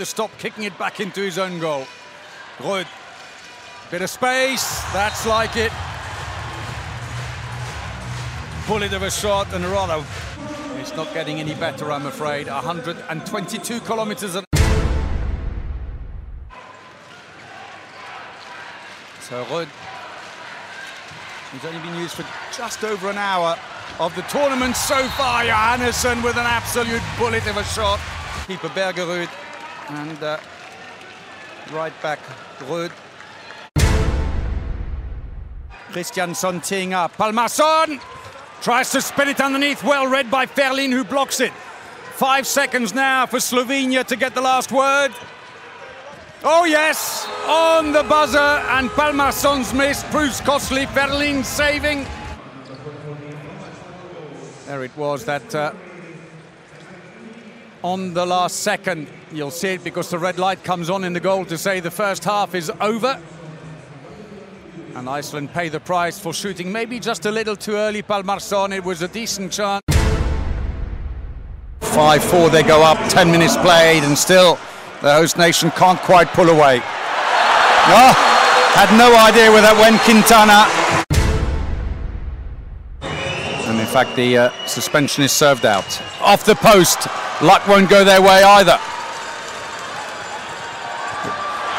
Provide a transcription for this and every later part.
to stop kicking it back into his own goal. Röd. Bit of space. That's like it. Bullet of a shot and rather. It's not getting any better, I'm afraid. 122 kilometers an So Röd, he's only been used for just over an hour of the tournament so far. Johannessen with an absolute bullet of a shot. Keeper Bergerud and uh, right back Röd. Christiansson teeing up. Palmarsson tries to spin it underneath. Well read by Ferlin who blocks it. Five seconds now for Slovenia to get the last word. Oh yes, on the buzzer and Palmarsson's miss proves costly. Ferlin saving. There it was, that uh, on the last second. You'll see it because the red light comes on in the goal to say the first half is over. And Iceland pay the price for shooting maybe just a little too early. Palmarsson, it was a decent chance. 5-4 they go up, 10 minutes played and still the host nation can't quite pull away. Oh, had no idea where that went, Quintana. And in fact, the uh, suspension is served out. Off the post, luck won't go their way either.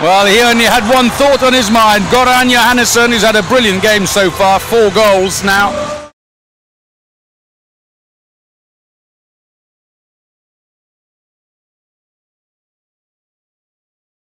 Well, he only had one thought on his mind. Goran Johannessen, who's had a brilliant game so far, four goals now.